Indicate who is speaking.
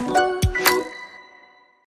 Speaker 1: Bye.